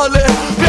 hale